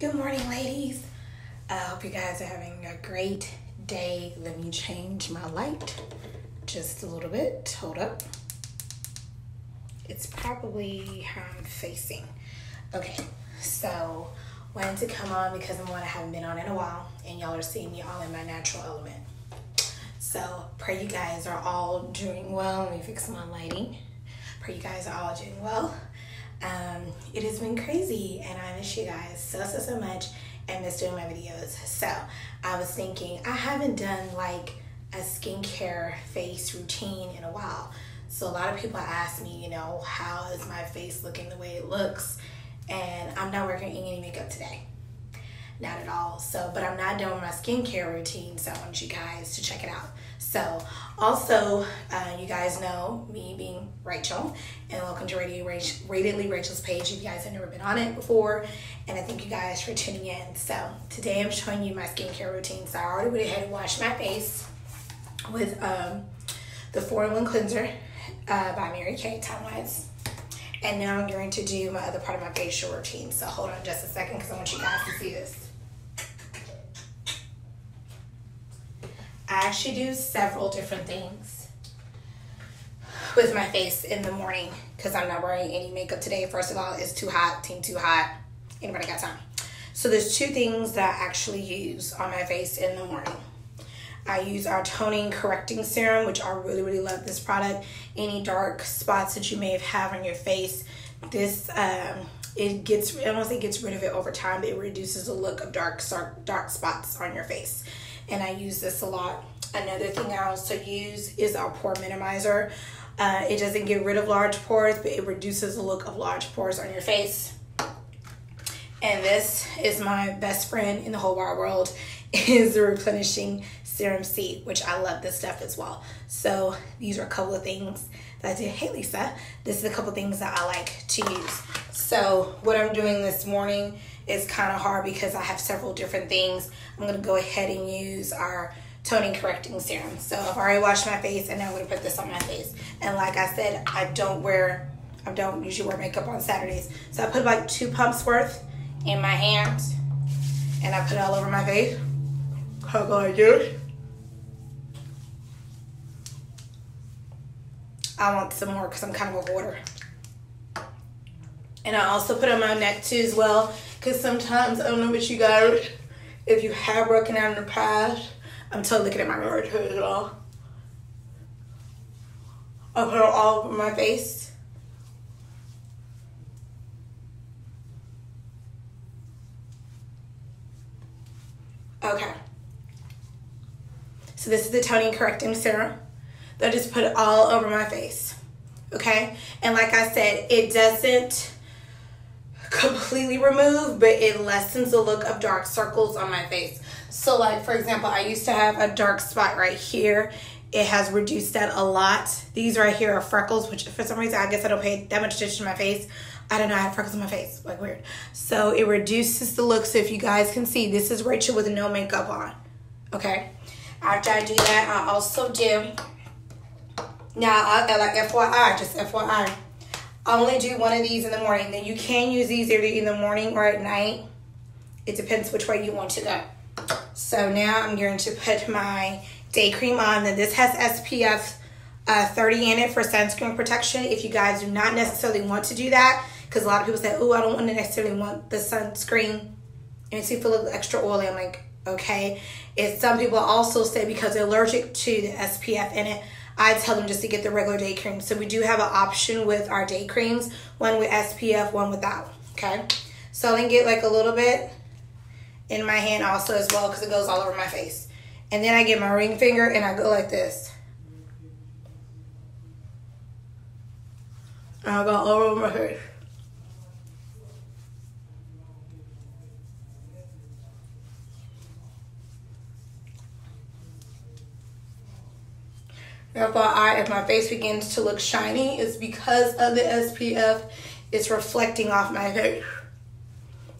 Good morning, ladies. I hope you guys are having a great day. Let me change my light just a little bit. Hold up. It's probably how I'm facing. Okay, so wanted to come on because I'm one I haven't been on in a while, and y'all are seeing me all in my natural element. So pray you guys are all doing well. Let me fix my lighting. Pray you guys are all doing well. Um, it has been crazy, and I miss you guys so so so much, and miss doing my videos. So I was thinking I haven't done like a skincare face routine in a while. So a lot of people ask me, you know, how is my face looking the way it looks? And I'm not wearing any makeup today. Not at all. So, but I'm not doing my skincare routine, so I want you guys to check it out. So, also, uh, you guys know me being Raechell, and welcome to Radio Rach- Radiantly Raechell's page. If you guys have never been on it before, and I thank you guys for tuning in. So, today I'm showing you my skincare routine. So, I already went ahead and washed my face with um, the 4 in 1 cleanser uh, by Mary Kay TimeWise. And now I'm going to do my other part of my facial routine. So, hold on just a second because I want you guys to see this. I actually do several different things with my face in the morning because I'm not wearing any makeup today. First of all, it's too hot, team too hot. Anybody got time? So there's two things that I actually use on my face in the morning. I use our toning correcting serum, which I really, really love this product. Any dark spots that you may have had on your face, this um, it gets I don't it gets rid of it over time, but it reduces the look of dark dark spots on your face and I use this a lot. Another thing I also use is our pore minimizer. Uh, it doesn't get rid of large pores, but it reduces the look of large pores on your face. And this is my best friend in the whole wide world is the replenishing serum C, which I love this stuff as well. So these are a couple of things that I did. Hey Lisa, this is a couple of things that I like to use. So what I'm doing this morning is kind of hard because I have several different things. I'm going to go ahead and use our toning correcting serum. So I've already washed my face and now I'm going to put this on my face. And like I said, I don't wear, I don't usually wear makeup on Saturdays. So I put like two pumps worth in my hands and I put it all over my face. How go I do I want some more because I'm kind of a hoarder. And I also put on my neck too as well because sometimes, I don't know what you guys, if you have broken out in the past, I'm totally looking at my mirror too as well. I put it all over my face. Okay. So this is the toning correcting serum. That just put it all over my face. Okay? And like I said, it doesn't completely remove, but it lessens the look of dark circles on my face. So like, for example, I used to have a dark spot right here. It has reduced that a lot. These right here are freckles, which for some reason, I guess I don't pay that much attention to my face. I don't know, I have freckles on my face, like weird. So it reduces the look. So if you guys can see, this is Raechell with no makeup on, okay? After I do that, I also do, now, I, like FYI, just FYI, only do one of these in the morning. Then you can use these either in the morning or at night. It depends which way you want to go. So now I'm going to put my day cream on. Then this has SPF uh, 30 in it for sunscreen protection. If you guys do not necessarily want to do that, because a lot of people say, oh, I don't want to necessarily want the sunscreen. And it seems a extra oily. I'm like, okay. It's some people also say because they're allergic to the SPF in it, I tell them just to get the regular day cream. So we do have an option with our day creams, one with SPF, one without, okay? So I can get like a little bit in my hand also as well because it goes all over my face. And then I get my ring finger and I go like this. And I go all over my face. FYI, if my face begins to look shiny, it's because of the SPF. It's reflecting off my face.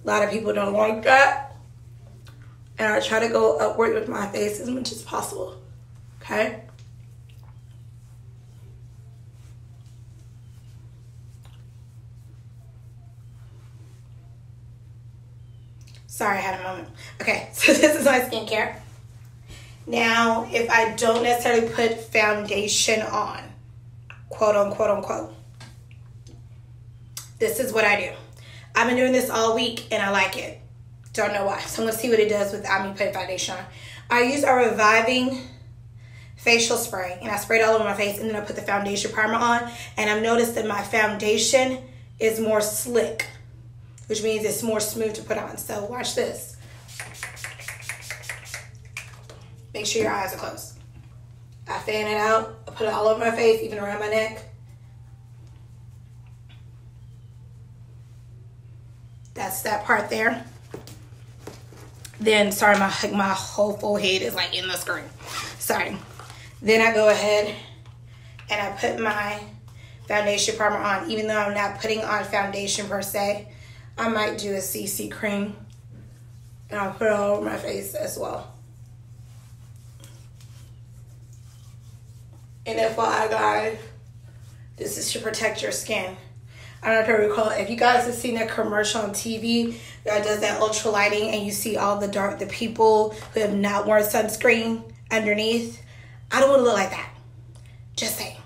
A lot of people don't like that. And I try to go upward with my face as much as possible. Okay? Sorry, I had a moment. Okay, so this is my skincare. Now, if I don't necessarily put foundation on, quote unquote unquote, this is what I do. I've been doing this all week and I like it. Don't know why. So I'm gonna see what it does without me putting foundation on. I use a reviving facial spray and I sprayed all over my face and then I put the foundation primer on and I've noticed that my foundation is more slick, which means it's more smooth to put on. So watch this. Make sure your eyes are closed. I fan it out, I put it all over my face, even around my neck. That's that part there. Then, sorry, my, my whole forehead is like in the screen. Sorry. Then I go ahead and I put my foundation primer on. Even though I'm not putting on foundation per se, I might do a CC cream and I'll put it all over my face as well. And FYI guys, this is to protect your skin. I don't know if you recall, if you guys have seen that commercial on TV that does that ultra lighting and you see all the dark, the people who have not worn sunscreen underneath, I don't want to look like that. Just saying.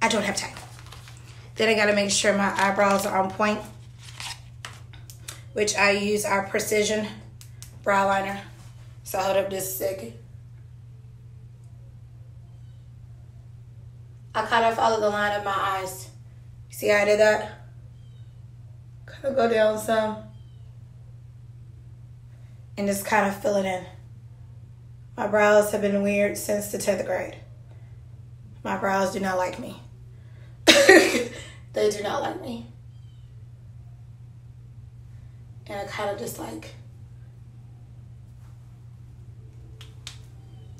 I don't have time. Then I got to make sure my eyebrows are on point, which I use our Precision Brow Liner. So I hold up this second. I kind of follow the line of my eyes. See how I did that? Kind of go down some. And just kind of fill it in. My brows have been weird since the 10th grade. My brows do not like me. they do not like me. And I kind of just like.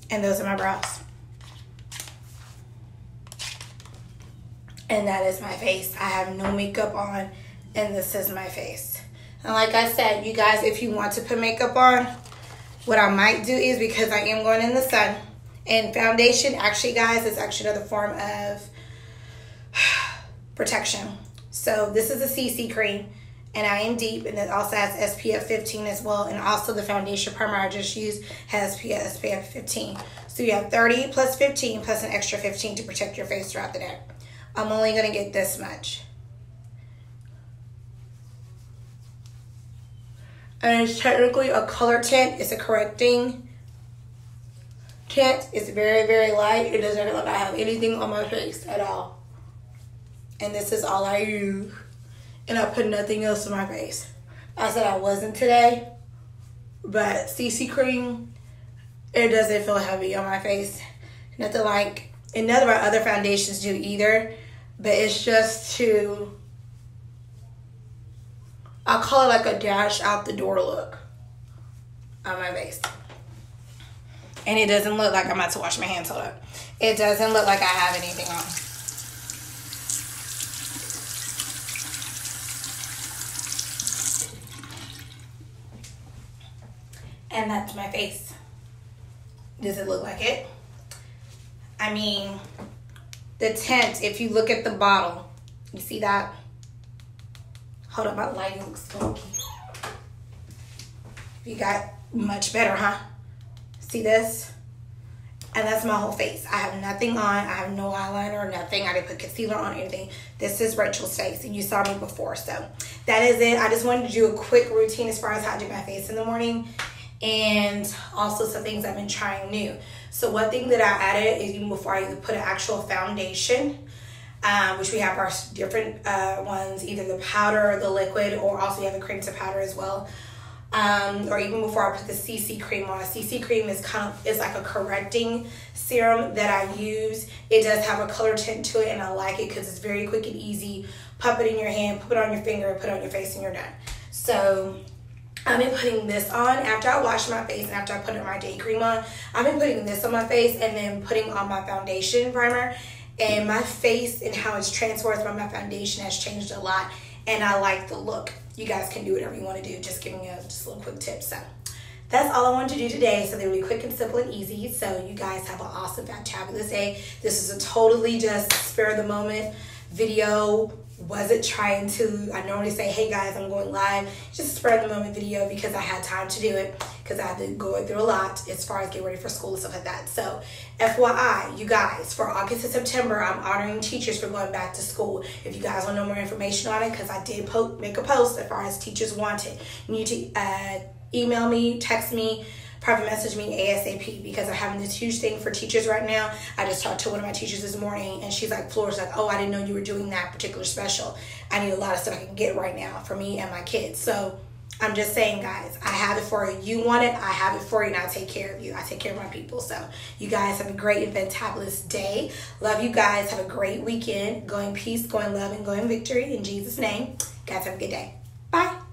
And those are my brows. And that is my face. I have no makeup on, and this is my face. And like I said, you guys, if you want to put makeup on, what I might do is because I am going in the sun, and foundation, actually, guys, is actually another form of protection. So this is a CC cream, and I am deep, and it also has SPF 15 as well, and also the foundation primer I just used has SPF 15. So you have 30 plus 15 plus an extra 15 to protect your face throughout the day. I'm only going to get this much. And it's technically a color tint. It's a correcting tint. It's very, very light. It doesn't look like I have anything on my face at all. And this is all I use. And I put nothing else on my face. I said I wasn't today. But CC cream, it doesn't feel heavy on my face. Nothing like and none of our other foundations do either. But it's just to, I'll call it like a dash out the door look on my face. And it doesn't look like I'm about to wash my hands. Hold up. It doesn't look like I have anything on. And that's my face. Does it look like it? I mean, the tint, if you look at the bottle, you see that? Hold up, my lighting looks funky. You got much better, huh? See this? And that's my whole face. I have nothing on. I have no eyeliner or nothing. I didn't put concealer on anything. This is Raechell's face, and you saw me before. So that is it. I just wanted to do a quick routine as far as how to do my face in the morning and also some things I've been trying new. So one thing that I added is even before I put an actual foundation, um, which we have our different uh, ones, either the powder or the liquid, or also we have the cream to powder as well. Um, or even before I put the CC cream on. CC cream is kind of is like a correcting serum that I use. It does have a color tint to it, and I like it because it's very quick and easy. Pop it in your hand, put it on your finger, and put it on your face, and you're done. So I've been putting this on after I wash my face and after I put my day cream on. I've been putting this on my face and then putting on my foundation primer. And my face and how it's transformed from my foundation has changed a lot. And I like the look. You guys can do whatever you want to do. Just giving you just a little quick tip. So that's all I wanted to do today. So they'll be quick and simple and easy. So you guys have an awesome, fantabulous day. This is a totally just spare the moment video wasn't trying to i normally say hey guys i'm going live just spread the moment video because i had time to do it because i had to go through a lot as far as get ready for school and stuff like that. So fyi you guys for august and september i'm honoring teachers for going back to school. If you guys want to know more information on it because i did make a post as far as teachers wanted. You need to uh, email me text me private message me ASAP because I'm having this huge thing for teachers right now. I just talked to one of my teachers this morning and she's like, Flora's like, oh, I didn't know you were doing that particular special. I need a lot of stuff I can get right now for me and my kids. So I'm just saying, guys, I have it for you. You want it, I have it for you, and I take care of you. I take care of my people. So, you guys have a great and fantabulous day. Love you guys. Have a great weekend. Going peace, going love, and going victory. In Jesus' name, guys, have a good day. Bye.